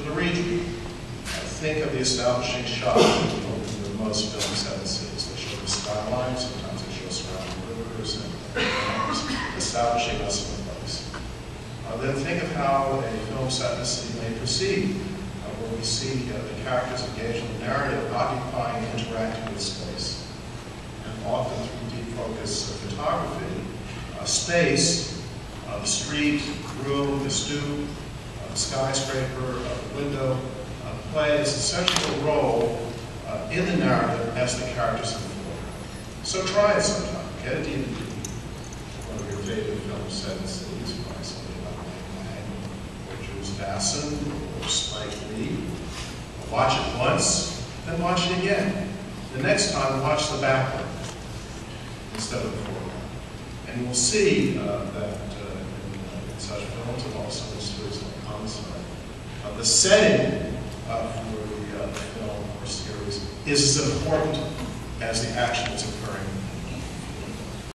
to the region. Uh, think of the establishing shot in most film set scenes. They show the skyline, sometimes they show surrounding rivers and establishing us in the place. Uh, then think of how a film set in a city may proceed, uh, where we see uh, the characters engaged in the narrative, occupying and interacting with space. And often through deep focus of photography, uh, space, uh, the street, room, the stoop, the skyscraper, the window, uh, plays a central role uh, in the narrative as the characters in the. So try it sometime. Get a DVD. One of your favorite films set in cities by somebody like Mike Lang or Jules Dassin or Spike Lee. Watch it once, then watch it again. The next time, watch the background instead of the foreground. And you will see uh, that uh, in, uh, in such films uh, the setting uh, for uh, the film or series is as important as the action that's occurring